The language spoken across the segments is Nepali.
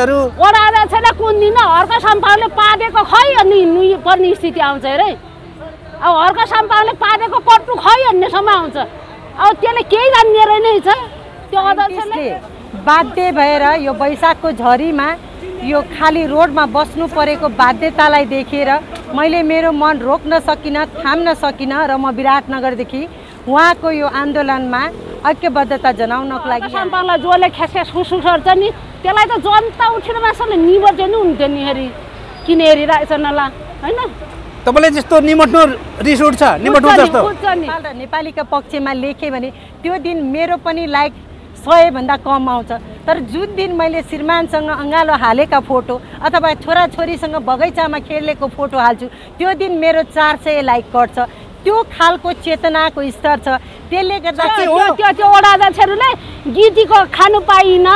सदस्यहरू वडा अध्यक्षले कुन दिन हर्क सम्पाउले पादेको खै अनि पर्ने स्थिति आउँछ अरे? अब हर्क सम्पाउले पादेको कट्टु खै भन्नेसम्म आउँछ। अब त्यसले केही जान्ने रहेछ त्यो अध्यक्षले बाध्य भएर यो वैशाखको झरीमा यो खाली रोडमा बस्नु परेको बाध्यतालाई देखेर मैले मेरो मन रोक्न सकिनँ थाम्न सकिनँ र म विराटनगरदेखि उहाँको यो आन्दोलनमा ऐक्यबद्धता जनाउनको लागि सम्पाउलाई जसले ख्यास सुसु सर्छ नि। त्यसलाई त जनता उठेर मासले निबर्छ नि हुन्थ्यो नि हेरी किन हेरिरहेछ नला होइन? तपाईँले त्यस्तो निमट्नु रिस उठ्छ निमट्नु जस्तो। नेपालीका पक्षमा लेखेँ भने त्यो दिन मेरो पनि लाइक सयभन्दा कम आउँछ। तर जुन दिन मैले श्रीमानसँग अँगालो हालेका फोटो अथवा छोराछोरीसँग बगैँचामा खेलेको फोटो हाल्छु त्यो दिन मेरो चार सय लाइक कट्छ। त्यो खालको चेतनाको स्तर छ। त्यसले गर्दा त्यो त्यो अध्यक्षहरूले गिटीको खानु पाइन।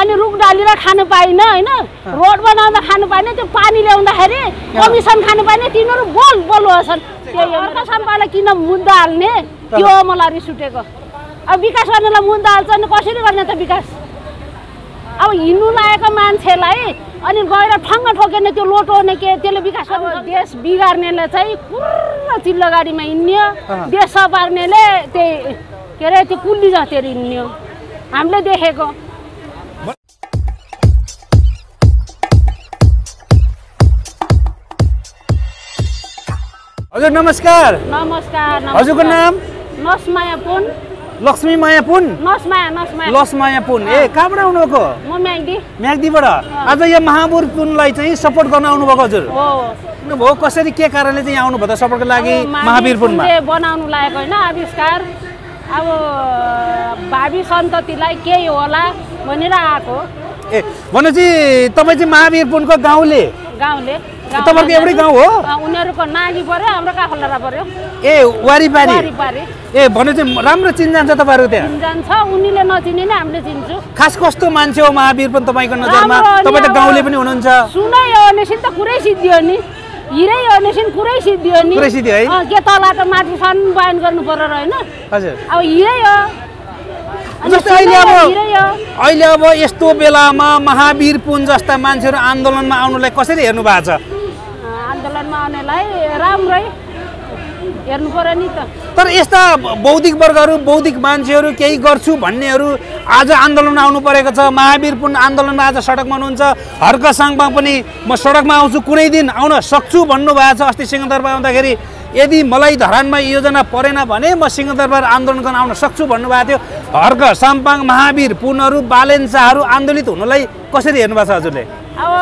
अनि रुख डालेर खानु पाइन होइन? रोड बनाउँदा खानु पाएन त्यो पानी ल्याउँदाखेरि कमिसन खानु पाएन तिनीहरू बोल बोल छन् त्यो अर्का सम्पालाई किन मुद्दा हाल्ने? त्यो मलाई रिस उठेको अब विकास गर्नेलाई मुद्दा हाल्छ अनि कसरी गर्ने त विकास? अब हिँड्नु लागेको मान्छेलाई अनि गएर ठङ्ग ठोकेन त्यो लोटो हुने के त्यसले विकास गर्नु देश बिगार्नेले चाहिँ पुरा चिल्लो गाडीमा हिँड्ने देश सपार्नेले त्यही के अरे त्यो कुल्ली जतिर हिँड्ने हामीले देखेको। हजुर नमस्कार। नमस्कार हजुरको नाम? नसमाया पुन। लक्ष्मी माया पुन? नसमाया नसमाया लसमाया पुन। ए कहाँबाट आउनुभएको? म म्याग्दी। म्याग्दीबाट। आज यो महापुर पुनलाई चाहिँ सपोर्ट गर्न आउनुभएको हजुर। हो। भयो कसरी के कारणले चाहिँ आउनुभयो त सपोर्टको लागि महावीर पुनमा? बनाउनु लागेको होइन? आविष्कार। अब भावी सन्ततिलाई केही होला भनेर आएको। ए भनेपछि तपाईँ चाहिँ महावीर पुनको गाउँले? गाउँले। तपाईँहरूको एउटै गाउँ हो? उनीहरूको नागी पऱ्यो हाम्रो काखोलरा पऱ्यो। ए वारिपारी। ए भने चाहिँ राम्रो चिन्जान छ तपाईँहरू त्यहाँ? जान्छ उनीले नचिने नै हामीले चिन्छु। खास कस्तो मान्छे हो महावीर पुन तपाईँको नजरमा? तपाईँ त गाउँले पनि हुनुहुन्छ। सुनै हो भनेपछि त कुरै सिद्धियो नि। हिरै हो भनेपछि कुरै सिद्धियो नि। कुरै सिद्धियो है? के तल त माथिसम्म बयान गर्नु पर्यो र होइन? हजुर। अब हिरै हो। जस्तै अहिले सुनै अब अहिले अब यस्तो बेलामा महावीर पुन जस्ता मान्छेहरू आन्दोलनमा आउनुलाई कसरी हेर्नु भएको छ? आउनेलाई राम्रै हेर्नु पर्यो नि त। तर यस्ता बौद्धिक वर्गहरू बौद्धिक मान्छेहरू केही गर्छु भन्नेहरू आज आन्दोलनमा आउनु परेको छ। महावीर पुन आन्दोलनमा आज सडकमा हुनुहुन्छ। हर्क साङपा पनि म सडकमा आउँछु कुनै दिन आउन सक्छु भन्नुभएको छ अस्ति सिंहदरबार आउँदाखेरि। यदि मलाई धरानमा योजना परेन भने म सिंहदरबार आन्दोलन गर्न आउन सक्छु भन्नुभएको थियो। हर्क साम्पाङ महावीर पुनहरू बालेन शाहहरू आन्दोलित हुनुलाई कसरी हेर्नुभएको छ हजुरले? अब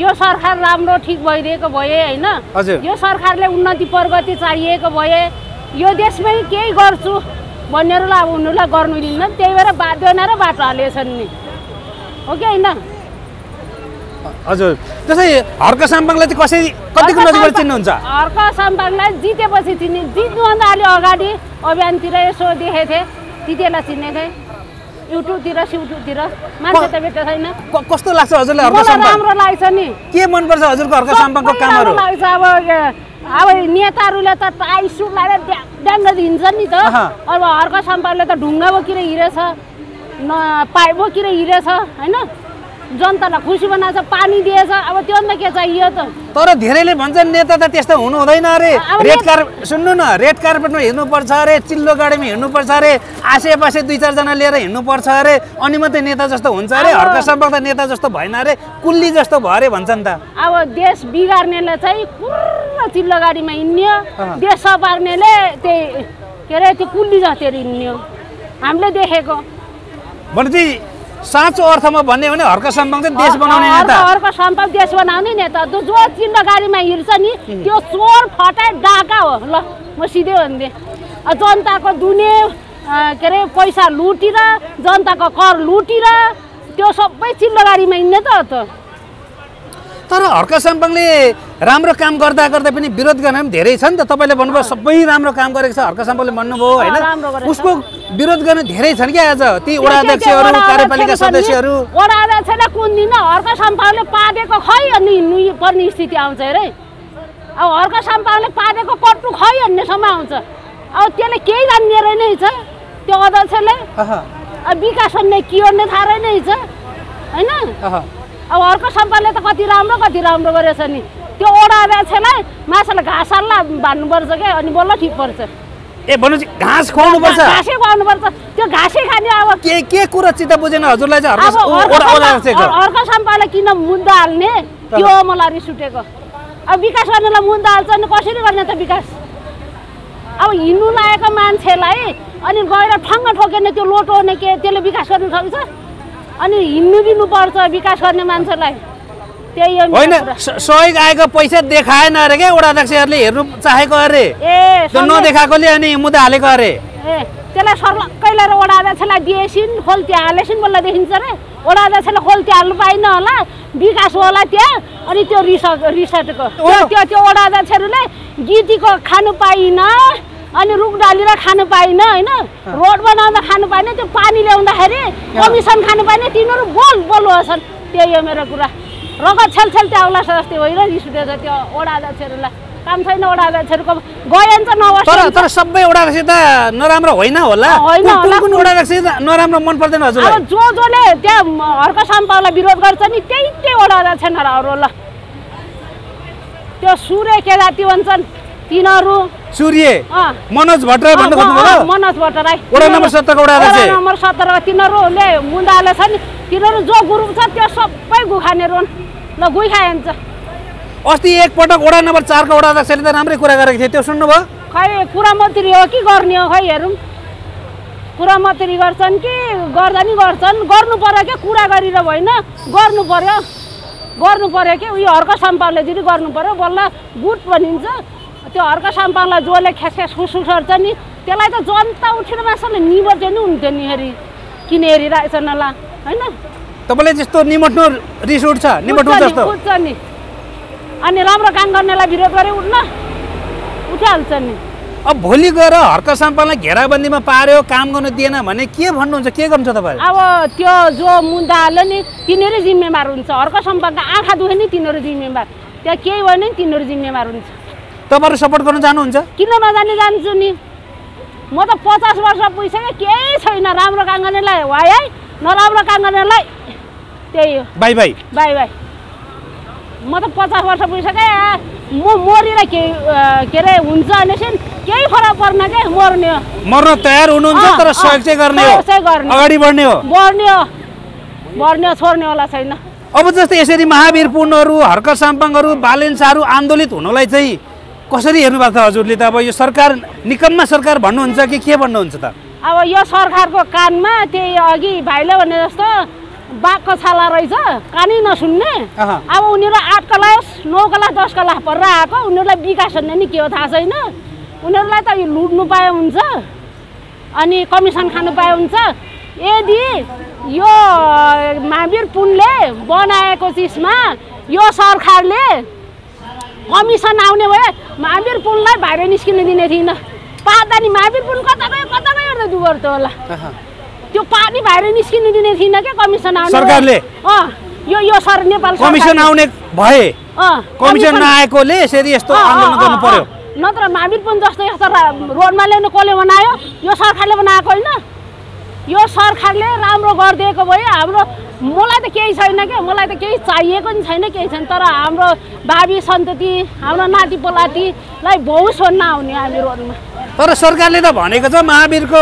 यो सरकार राम्रो ठिक भइदिएको भए होइन। हजुर। यो सरकारले उन्नति प्रगति चाहिएको भए यो देशमै केही गर्छु भन्नेहरूलाई अब उनीहरूलाई गर्नु दिन्न त्यही भएर बाध्य बाटो हालेछन् नि। हो कि होइन? हजुर। जस्तै हर्क साम्पाङलाई चाहिँ कसरी कतिको नजिकबाट चिन्नुहुन्छ? अर्क सम्पाङलाई जितेपछि चिने जित्नुभन्दा अलि अगाडि अभियानतिर यसो देखेको थिएँ। त्यति बेला चिनेको थिएँ। युट्युबतिर सिउट्युबतिर मान्छे त भेट्छ छैन। कस्तो लाग्छ हजुरलाई हर्क राम्रो लाग्छ नि। के मनपर्छ हजुरको हर्क साम्पाङको कामहरू? लाग्छ। अब अब नेताहरूले त लगाएर ड्या- ड्याङ्ग हिँड्छ नि त। अब हर्क सम्पादले त ढुङ्गा बोकेर हिँडेछ न पाइप बोकेर हिँडेछ होइन? जनतालाई खुसी बनाएको छ पानी दिएछ अब त्यो अन्त के चाहियो त? तर धेरैले भन्छन् नेता त त्यस्तो हुनु हुँदैन अरे। रेड नेता- कार सुन्नु न रेड कार्पेटमा हिँड्नुपर्छ अरे चिल्लो गाडीमा हिँड्नुपर्छ अरे आसेपासे दुई चारजना लिएर हिँड्नुपर्छ अरे अनि मात्रै नेता जस्तो हुन्छ अरे हर्क सम्पक त नेता जस्तो भएन अरे कुल्ली जस्तो भयो अरे भन्छन् त। अब देश बिगार्नेले चाहिँ पुरा चिल्लो गाडीमा हिँड्ने। देश सपार्नेले त्यही के अरे त्यो कुल्ली जतिर हिँड्ने हामीले देखेको। भनेपछि साँचो अर्थमा भन्ने हो भने हर्क सम्पक चाहिँ देश बनाउने नेता। अर्को सम्पद देश बनाउने नेता। जो जो चिल्लो गाडीमा हिँड्छ नि त्यो चोर फटाइ डाका हो। ल म सिधै भनिदिएँ अब जनताको दुने के अरे पैसा लुटेर जनताको कर लुटेर त्यो सबै चिल्लो गाडीमा हिँड्ने त त। तर हर्क सम्पङले राम्रो काम गर्दा गर्दा पनि विरोध गर्ने पनि धेरै छ नि त। तपाईँले भन्नुभयो सबै राम्रो काम गरेको छ। हर्क सम्पङले भन्नुभयो होइन छ। उसको विरोध गर्ने धेरै छन् क्या आज। ती वडा अध्यक्षहरू कार्यपालिका सदस्यहरू। वडा अध्यक्षले कुन दिन हर्क सम्पाउले पादेको खै अनि पर्ने स्थिति आउँछ अरे। अब हर्क सम्पाउले पादेको कट्टु खै भन्नेसम्म आउँछ। अब त्यसले केही जान्ने रहेछ त्यो अध्यक्षले विकास भन्ने के भन्ने थाहा रहेछ होइन? अह। अब अर्को सम्पाले त कति राम्रो कति राम्रो गरेछ नि। त्यो ओडा अध्यक्षलाई माछालाई घाँस हाल्ला भन्नुपर्छ क्या अनि बल्ल ठिक पर्छ। ए भनेपछि घाँस खुवाउनुपर्छ? घाँसै खुवाउनुपर्छ। त्यो घाँसै खाने अब के के कुरा चित्त बुझेन हजुरलाई चाहिँ? अर्को सम्पालाई किन मुद्दा हाल्ने? त्यो मलाई रिस उठेको अब विकास गर्नेलाई मुद्दा हाल्छ नि कसरी गर्ने त विकास? अब हिँड्नु लागेको मान्छेलाई अनि गएर ठङ्ग ठोकेन त्यो लोटो हुने के? त्यसले विकास गर्नु सक्छ अनि हिँड्नु दिनुपर्छ विकास गर्ने मान्छेलाई। त्यही होइन सहयोग आएको पैसा देखाएन अरे क्या वडा अध्यक्षहरूले हेर्नु चाहेको अरे। ए नदेखाएकोले अनि मुद्दा हालेको अरे। ए त्यसलाई सर्लक्कै लिएर वडा अध्यक्षलाई दिएछिन् खोल्ती हालेछिन् बल्ल देखिन्छ रे। वडा अध्यक्षले खोल्ती हाल्नु पाइन होला। विकास होला त्यहाँ अनि त्यो रिस रिसटको त्यो त्यो त्यो वडा अध्यक्षहरूले गिटीको खानु पाइन अनि रुख डालेर खानु पाइन होइन? रोड बनाउँदा खानु पाइन त्यो पानी ल्याउँदाखेरि कमिसन खानु पाइन तिनीहरू बोल बोल छन्। त्यही हो मेरो कुरा। रगत छेलछेल त्यो औला जस्तै होइन रिस उठेछ त्यो वडा अध्यक्षहरूलाई काम छैन वडा अध्यक्षहरूको गइन्छ तर नवस्त तर सबै वडा अध्यक्ष त नराम्रो होइन होला। होइन कुन- अध्यक्ष त नराम्रो मन पर्दैन अब जो जसले त्यहाँ हर्क साम्पालाई विरोध गर्छ नि त्यही त्यही वडा अध्यक्ष नराम्रो ल त्यो सूर्य के जाति भन्छन् तिनीहरू। सूर्य मनोज भट्टराई भन्नु खोज्नुभयो मनोज भट्टराई। वडा नम्बर 17 को वडा अध्यक्ष। नम्बर सत्तरको तिनीहरूले मुदाले छ नि तिनीहरू जो ग्रुप छ त्यो सबै गुखानेहरू हुन् ल खाइन्छ अस्ति एकपटक वडा नम्बर चारको वडा अध्यक्षले त राम्रै कुरा गरेको थियो त्यो सुन्नुभयो? खै कुरा मन्त्री हो कि गर्ने हो खै हेरौँ। कुरा मन्त्री गर्छन् कि गर्दा नि गर्छन्। गर्नु पर्यो क्या कुरा गरेर होइन गर्नु पर्यो। गर्नु पर्यो कि उयो हर्क सम्पालले चाहिँ गर्नु पर्यो। बल्ल गुट भनिन्छ। त्यो हर्क सम्पाललाई जसले खेसखेस खुसुस गर्छ नि त्यसलाई त जनता उठेर मासले निबट्यो नि हुन्थ्यो नि हेरी किन हेरिरहेछन् होला होइन? तपाईँले त्यस्तो निमट्नु रिस उठ्छ निमट्नु उठ्छ नि, नि अनि राम्रो काम गर्नेलाई विरोध गरे उठ्न उठिहाल्छ नि। अब भोलि गएर हर्क साम्पालाई घेराबन्दीमा पार्यो काम गर्नु दिएन भने के भन्नुहुन्छ के गर्नुहुन्छ तपाईँहरू अब त्यो जो मुद्दा हाल्यो नि तिनीहरू जिम्मेवार हुन्छ। अर्को सम्पर्क आँखा दुखे नि तिनीहरू जिम्मेवार। त्यहाँ केही भयो नि तिनीहरू जिम्मेवार हुन्छ। तपाईँहरू सपोर्ट गर्न चाहनुहुन्छ किन नजाने जान्छु नि? म त पचास वर्ष पुगिसक्यो केही छैन राम्रो काम गर्नेलाई वाइ है नराम्रो काम गर्नेलाई। त्यही हो। Bye bye. Bye bye. म त पचास वर्ष पुगिसकेँ म मरेर के के अरे हुन्छ भनेपछि केही फरक पर्न क्या मर्ने हो? मर्न तयार हुनुहुन्छ तर सहयोग चाहिँ गर्ने हो। अगाडि बढ्ने हो। मर्ने हो। मर्ने हो छोड्नेवाला छैन। अब जस्तै यसरी महावीर पुनहरू हर्क साम्पाङहरू बालेन्साहरू आन्दोलित हुनलाई चाहिँ कसरी हेर्नु भएको छ हजुरले त? अब यो सरकार निकम्मा सरकार भन्नुहुन्छ कि के भन्नुहुन्छ त? अब यो सरकारको कानमा त्यही अघि भाइले भने जस्तो बाघको छाला रहेछ कानै नसुन्ने। अब उनीहरू आठ क्लास नौ क्लास दस क्लास परेर आएको उनीहरूलाई विकास भन्ने नि के हो थाहा छैन। उनीहरूलाई त लुट्नु पाए हुन्छ अनि कमिसन खानु पाए हुन्छ। यदि यो महावीर पुनले बनाएको चिजमा यो सरकारले कमिसन आउने भए महावीर पुनलाई बाहिर निस्किन दिने थिइनँ पाता नि महावीर पुन कता गयो कता गयो त दुबर्तो होला त्यो पानी बाहिर निस्किनु दिने थिइनँ क्या कमिसन आउने सरकारले? यो यो सर नेपाल कमिसन। आउने भए कमिसन नआएकोले यसरी यस्तो आन्दोलन गर्नु पर्यो। नत्र महावीर पुन जस्तो यस्तो रोडमा ल्याउने कसले बनायो यो सरकारले बनाएको होइन यो सरकारले राम्रो गरिदिएको भए हाम्रो मलाई त केही छैन क्या। मलाई त केही चाहिएको नि छैन केही छैन। तर हाम्रो भावी सन्तति हाम्रो नाति पोलातीलाई भौस भन्न आउने हामी रोडमा। तर सरकारले त भनेको छ महावीरको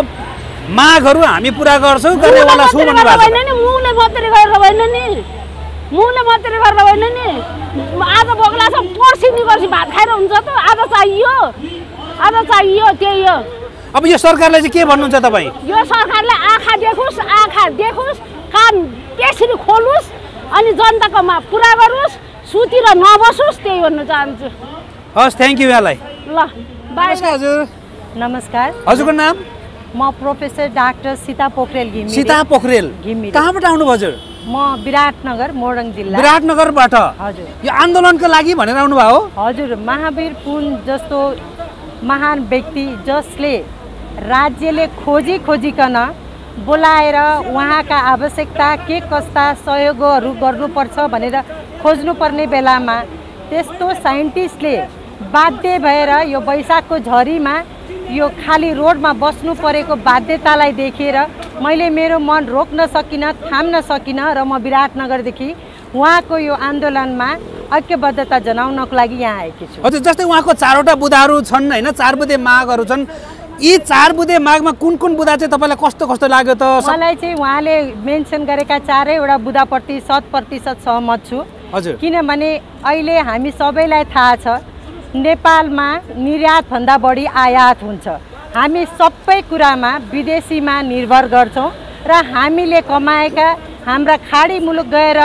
मागहरू हामी पुरा गर्छौँ होइन नि मुखले मात्रै गरेर होइन नि। मुखले मात्रै गरेर होइन नि। आज बोक्ला छ पर्सि नि गर्छ भात खाएर हुन्छ त। आज चाहियो। आज चाहियो त्यही हो। अब यो सरकारले चाहिँ के भन्नुहुन्छ तपाईँ? यो सरकारले आँखा देखोस् आँखा देखोस् कान त्यसरी खोलोस् अनि जनताको माग पुरा गरोस् सुतिर नबसोस् त्यही भन्न चाहन्छु। हस् थ्याङ्क यू यहाँलाई ल बाई नमस्कार हजुर। नमस्कार। हजुरको नाम? म प्रोफेसर डाक्टर सीता पोखरेल घिमिरे। सीता पोखरेल। घिमिरे। कहाँबाट आउनुभयो हजुर? म विराटनगर मोरङ जिल्ला। विराटनगरबाट? हजुर। यो आन्दोलनको लागि भनेर आउनुभयो? हो हजुर महावीर पुन जस्तो महान व्यक्ति जसले राज्यले खोजी खोजिकन बोलाएर उहाँका आवश्यकता के कस्ता सहयोगहरू गर्नुपर्छ भनेर खोज्नुपर्ने बेलामा त्यस्तो साइन्टिस्टले बाध्य भएर यो वैशाखको झरीमा यो खाली रोडमा बस्नु परेको बाध्यतालाई देखेर मैले मेरो मन रोक्न सकिनँ थाम्न सकिनँ र म विराटनगरदेखि उहाँको यो आन्दोलनमा ऐक्यबद्धता जनाउनको लागि यहाँ आएकी छु। हजुर जस्तै उहाँको चारवटा बुदाहरू छन् होइन? चार बुधे मागहरू छन्। यी चार बुधे मागमा कुन कुन बुदा चाहिँ तपाईँलाई कस्तो कस्तो लाग्यो त? मलाई चाहिँ उहाँले मेन्सन गरेका चारैवटा बुदाप्रति शत प्रतिशत सहमत छु। हजुर। किनभने अहिले हामी सबैलाई थाहा छ नेपालमा निर्यातभन्दा बढी आयात हुन्छ। हामी सबै कुरामा विदेशीमा निर्भर गर्छौँ र हामीले कमाएका हाम्रा खाडी मुलुक गएर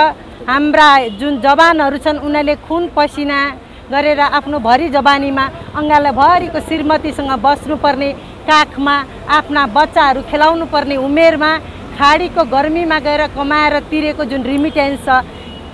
हाम्रा जुन जवानहरू छन् उनीहरूले खुन पसिना गरेर आफ्नो भरि जवानीमा अङ्गालोभरिको श्रीमतीसँग बस्नुपर्ने काखमा आफ्ना बच्चाहरू खेलाउनु पर्ने उमेरमा खाडीको गर्मीमा गएर कमाएर तिरेको जुन रिमिटेन्स छ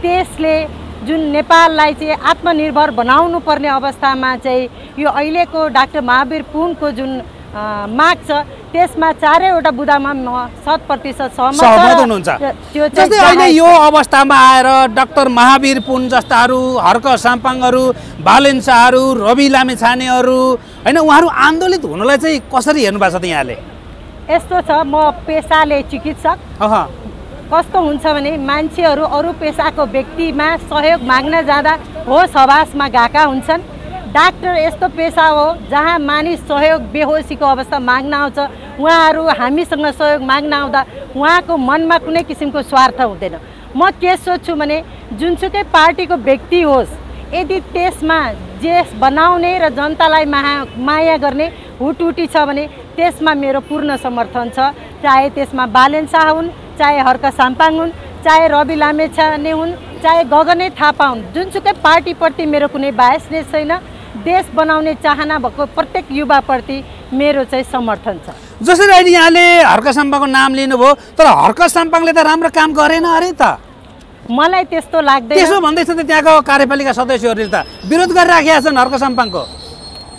त्यसले जुन नेपाललाई चाहिँ आत्मनिर्भर बनाउनु पर्ने अवस्थामा चाहिँ यो अहिलेको डाक्टर महावीर पुनको जुन माग छ। त्यसमा चारैवटा बुदामा म शत प्रतिशत सहमत हुनुहुन्छ। जस्तै अहिले यो अवस्थामा आएर डाक्टर महावीर पुन जस्ताहरू हर्क साम्पाङहरू बालेन शाहहरू रवि लामेछानेहरू होइन उहाँहरू आन्दोलित हुनलाई चाहिँ कसरी हेर्नु भएको छ त यहाँले यस्तो छ म पेसाले चिकित्सक। कस्तो हुन्छ भने मान्छेहरू अरू पेसाको व्यक्तिमा सहयोग माग्न जाँदा होस हवासमा गएका हुन्छन्। डाक्टर यस्तो पेसा हो जहाँ मानिस सहयोग बेहोसीको अवस्था माग्न आउँछ। उहाँहरू हामीसँग सहयोग माग्न आउँदा उहाँको मनमा कुनै किसिमको स्वार्थ हुँदैन। म के सोध्छु भने जुनसुकै पार्टीको व्यक्ति होस् यदि त्यसमा जे बनाउने र जनतालाई माया माया गर्ने हुटहुटी छ भने त्यसमा मेरो पूर्ण समर्थन छ। चाहे त्यसमा बालेन शाह हुन् चाहे हर्क साम्पाङ हुन् चाहे रवि लामेछाने हुन् चाहे गगनै थापा हुन् जुनसुकै पार्टीप्रति मेरो कुनै बायसनेस छैन। देश बनाउने चाहना भएको प्रत्येक युवाप्रति मेरो चाहिँ समर्थन छ। जसरी अहिले यहाँले हर्क साम्पाङको नाम लिनुभयो तर हर्क साम्पाङले त राम्रो काम गरेन अरे त। मलाई त्यस्तो लाग्दैन। त्यसो भन्दैछ त त्यहाँको कार्यपालिका सदस्यहरूले त विरोध गरिराखेका छन् हर्क साम्पाङको।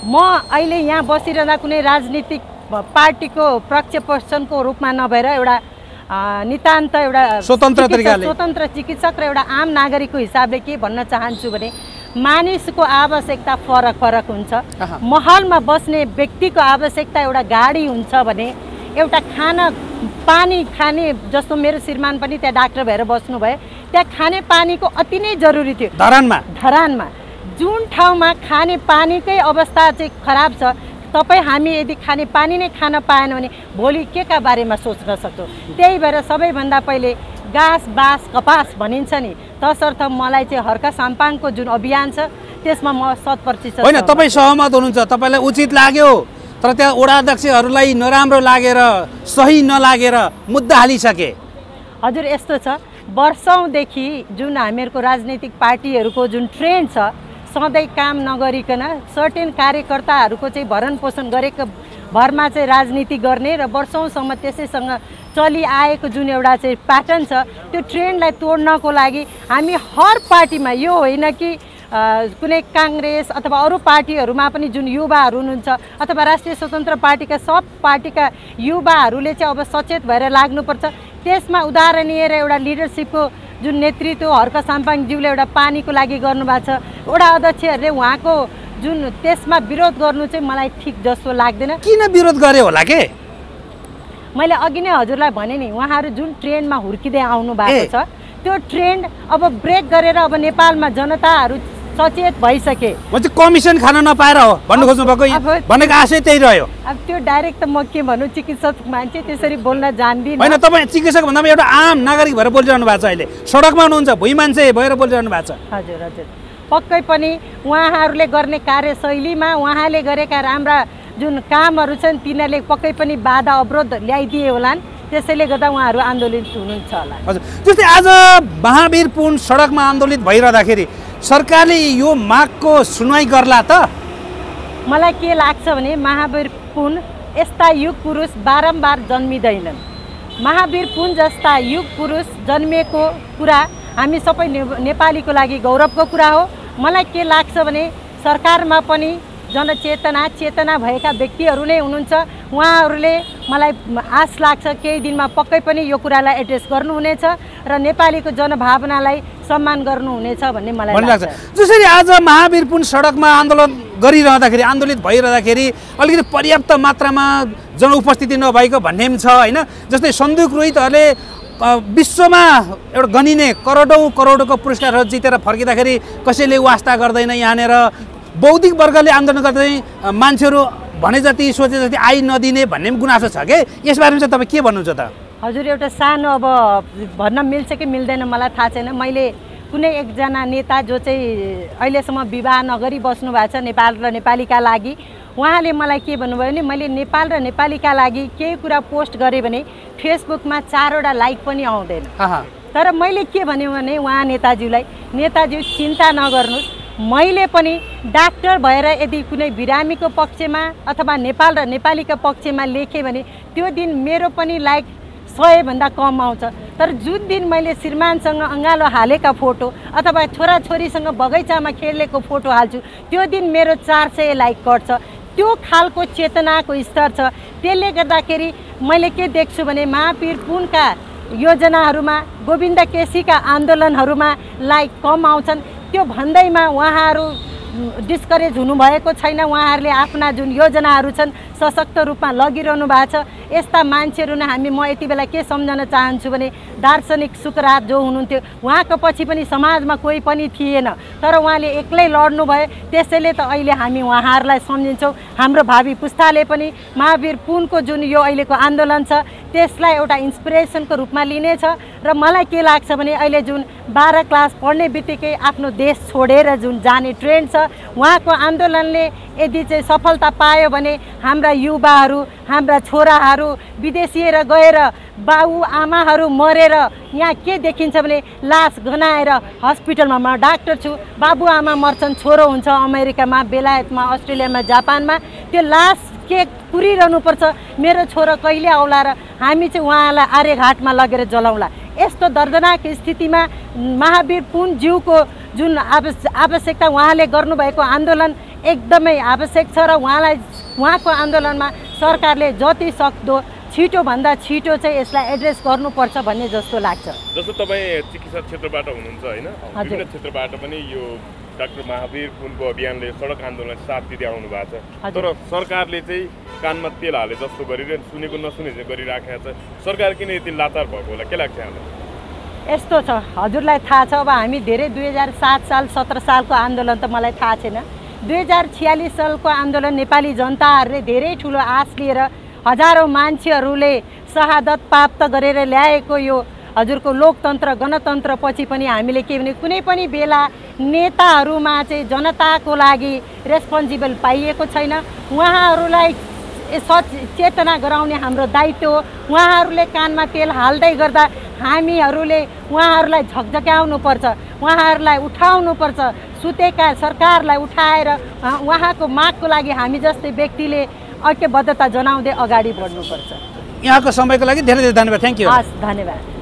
म अहिले यहाँ बसिरहँदा कुनै राजनीतिक पार्टीको पक्ष पोषणको रूपमा नभएर एउटा नितान्त एउटा स्वतन्त्र। स्वतन्त्र चिकित्सक र एउटा आम नागरिकको हिसाबले के भन्न चाहन्छु भने मानिसको आवश्यकता फरक फरक हुन्छ। महलमा बस्ने व्यक्तिको आवश्यकता एउटा गाडी हुन्छ भने एउटा खाना पानी खाने जस्तो मेरो श्रीमान पनि त्यहाँ डाक्टर भएर बस्नुभयो त्यहाँ खाने पानीको अति नै जरुरी थियो। धरानमा? धरानमा। जुन ठाउँमा खाने पानीकै अवस्था चाहिँ खराब छ तपाईँ हामी यदि खाने पानी नै खान पाएन भने भोलि के का बारेमा सोच्न सक्छौँ? त्यही भएर सबैभन्दा पहिले घाँस बाँस कपास भनिन्छ नि। तसर्थ मलाई चाहिँ हर्क साम्पाङको जुन अभियान छ त्यसमा म शत प्रतिशत होइन तपाईँ सहमत हुनुहुन्छ तपाईँलाई उचित लाग्यो। तर त्यहाँ अध्यक्षहरूलाई नराम्रो लागेर सही नलागेर मुद्दा हालिसके। हजुर यस्तो छ। वर्षौँदेखि जुन हामीहरूको राजनैतिक पार्टीहरूको जुन ट्रेन्ड छ सधैँ काम नगरिकन सर्टेन कार्यकर्ताहरूको चाहिँ भरण पोषण गरेको भरमा चाहिँ राजनीति गर्ने र वर्षौँसम्म त्यसैसँग चलिआएको जुन एउटा चाहिँ प्याटर्न छ त्यो ट्रेन्डलाई तोड्नको लागि हामी हर पार्टीमा यो होइन कि कुनै काङ्ग्रेस अथवा अरू पार्टीहरूमा पनि जुन युवाहरू हुनुहुन्छ अथवा राष्ट्रिय स्वतन्त्र पार्टीका सब पार्टीका युवाहरूले चाहिँ अब सचेत भएर लाग्नुपर्छ। त्यसमा उदाहरणीय र एउटा लिडरसिपको जुन नेतृत्व हर्क साम्पाङज्यूले एउटा पानीको लागि गर्नुभएको छ। वडा अध्यक्षहरूले उहाँको जुन त्यसमा विरोध गर्नु चाहिँ मलाई ठिक जस्तो लाग्दैन। किन विरोध गरे होला के? मैले अघि नै हजुरलाई भने नि उहाँहरू जुन ट्रेन्डमा हुर्किँदै आउनु भएको। छ त्यो ट्रेन्ड अब ब्रेक गरेर अब नेपालमा जनताहरू सचेत भइसके। कमिसन खान नपाएर हो भन्नु खोज्नु भएको भनेको आशय त्यही रह्यो। अब त्यो डाइरेक्ट त म के भनौँ चिकित्सक मान्छे त्यसरी बोल्न जान्दिनँ। होइन तपाईँ चिकित्सक भन्दा एउटा आम नागरिक भएर बोलिरहनु भएको छ अहिले। सडकमा हुनुहुन्छ भुइँ मान्छे भएर बोलिरहनु भएको छ। हजुर हजुर। पक्कै पनि उहाँहरूले गर्ने कार्यशैलीमा उहाँले गरेका राम्रा जुन कामहरू छन् तिनीहरूले पक्कै पनि बाधा अवरोध ल्याइदिए होलान्। त्यसैले गर्दा उहाँहरू आन्दोलित हुनुहुन्छ होला। हजुर जस्तै आज महावीर पुन सडकमा आन्दोलित भइरहँदाखेरि सरकारले यो मागको सुनवाई गर्ला त? मलाई के लाग्छ भने महावीर पुन यस्ता युग पुरुष बारम्बार जन्मिँदैनन्। महावीर पुन जस्ता युग पुरुष जन्मिएको कुरा हामी सबै ने नेपालीको लागि गौरवको कुरा हो। मलाई के लाग्छ भने सरकारमा पनि जनचेतना चेतना भएका व्यक्तिहरू नै हुनुहुन्छ। उहाँहरूले मलाई आश लाग्छ केही दिनमा पक्कै पनि यो कुरालाई एड्रेस गर्नुहुनेछ र नेपालीको जनभावनालाई सम्मान गर्नुहुनेछ भन्ने मलाई लाग्छ। जसरी आज महावीर पुन सडकमा आन्दोलन गरिरहँदाखेरि आन्दोलित भइरहँदाखेरि अलिकति पर्याप्त मात्रामा जनउपस्थिति नभएको भन्ने पनि छ होइन? जस्तै सन्दुक रोहितहरूले विश्वमा एउटा गनिने करोडौँ करोडको पुरस्कारहरू जितेर फर्किँदाखेरि कसैले वास्ता गर्दैन यहाँनिर बौद्धिक वर्गले आन्दोलन गर्दै मान्छेहरू भने जति सोचे जति आइ नदिने भन्ने पनि गुनासो छ कि? यसबारेमा चाहिँ तपाईँ के भन्नुहुन्छ त? हजुर एउटा सानो अब भन्न मिल्छ कि मिल्दैन मलाई थाहा छैन। मैले कुनै एकजना नेता जो चाहिँ अहिलेसम्म विवाह नगरी बस्नु भएको छ नेपाल र नेपालीका लागि उहाँले मलाई के भन्नुभयो भने मैले नेपाल र नेपालीका लागि केही कुरा पोस्ट गरेँ भने फेसबुकमा चारवटा लाइक पनि आउँदैन। तर मैले के भन्यो भने उहाँ नेताज्यूलाई नेताज्यू चिन्ता नगर्नुहोस्। मैले पनि डाक्टर भएर यदि कुनै बिरामीको पक्षमा अथवा नेपाल र नेपालीको पक्षमा लेखेँ भने त्यो दिन मेरो पनि लाइक सयभन्दा कम आउँछ। तर जुन दिन मैले श्रीमानसँग अँगालो हालेका फोटो अथवा छोराछोरीसँग बगैँचामा खेलेको फोटो हाल्छु त्यो दिन मेरो चार सय लाइक गर्छ त्यो खालको चेतनाको स्तर छ। त्यसले गर्दाखेरि मैले के देख्छु भने महावीर पुनका योजनाहरूमा गोविन्द केसीका आन्दोलनहरूमा लाइक कम आउँछन्। त्यो भन्दैमा उहाँहरू डिस्करेज हुनुभएको छैन। उहाँहरूले आफ्ना जुन योजनाहरू छन् सशक्त रूपमा लगिरहनु भएको छ। यस्ता मान्छेहरू नै हामी म यति बेला के सम्झन चाहन्छु भने दार्शनिक सुकरात जो हुनुहुन्थ्यो उहाँको पछि पनि समाजमा कोही पनि थिएन। तर उहाँले एक्लै लड्नुभयो त्यसैले त अहिले हामी उहाँहरूलाई सम्झिन्छौँ। हाम्रो भावी पुस्ताले पनि महावीर पुनको जुन यो अहिलेको आन्दोलन छ त्यसलाई एउटा इन्सपिरेसनको रूपमा लिनेछ र मलाई के लाग्छ भने अहिले जुन बाह्र क्लास पढ्ने बित्तिकै आफ्नो देश छोडेर जुन जाने ट्रेन्ड छ उहाँको आन्दोलनले यदि चाहिँ सफलता पायो भने हाम्रा युवाहरू हाम्रा छोराहरू विदेशिएर गएर बाउ आमाहरू मरेर यहाँ के देखिन्छ भने लास गनाएर हस्पिटलमा म डाक्टर छु। बाबुआमा मर्छन् छोरो हुन्छ अमेरिकामा बेलायतमा अस्ट्रेलियामा जापानमा। त्यो लास के कुरिरहनुपर्छ मेरो छोरो कहिले आउला र हामी चाहिँ उहाँलाई आर्यघाटमा लगेर जलाउँला। यस्तो दर्दनाक स्थितिमा महावीर पुन ज्यूको जुन आवश्य आवश्यकता उहाँले गर्नुभएको आन्दोलन एकदमै आवश्यक छ र उहाँलाई उहाँको आन्दोलनमा सरकारले जति सक्दो छिटोभन्दा छिटो चाहिँ यसलाई एड्रेस गर्नुपर्छ भन्ने जस्तो लाग्छ। जस्तो तपाईँ चिकित्सा क्षेत्रबाट हुनुहुन्छ होइन। विभिन्न क्षेत्रबाट पनि यो डाक्टर महावीर पुनको अभियानले सडक आन्दोलन साथ दिँदै आउनु भएको छ। तर सरकारले चाहिँ कानमा तेल हाले जस्तो गरेर सुनेको नसुने चाहिँ गरिराखेको छ। सरकार किन यति लाचार भएको होला? के लाग्छ यस्तो छ। हजुरलाई थाहा छ। अब हामी धेरै दुई हजार सात साल सत्र सालको आन्दोलन त मलाई थाहा छैन। दुई हजार छ्यालिस सालको आन्दोलन नेपाली जनताहरूले धेरै ठुलो आश लिएर हजारौँ मान्छेहरूले शहादत प्राप्त गरेर ल्याएको यो हजुरको लोकतन्त्र गणतन्त्रपछि पनि हामीले के भने कुनै पनि बेला नेताहरूमा चाहिँ जनताको लागि रेस्पोन्सिबल पाइएको छैन। उहाँहरूलाई सच चेतना गराउने हाम्रो दायित्व हो। उहाँहरूले कानमा तेल हाल्दै गर्दा हामीहरूले उहाँहरूलाई झकझक्याउनुपर्छ। उहाँहरूलाई उठाउनुपर्छ। सुतेका सरकारलाई उठाएर उहाँ- उहाँको मागको लागि हामी जस्तै व्यक्तिले ऐक्यबद्धता जनाउँदै अगाडि बढ्नुपर्छ। यहाँको समयको लागि धेरै धेरै धन्यवाद। थ्याङ्क यू हस् धन्यवाद।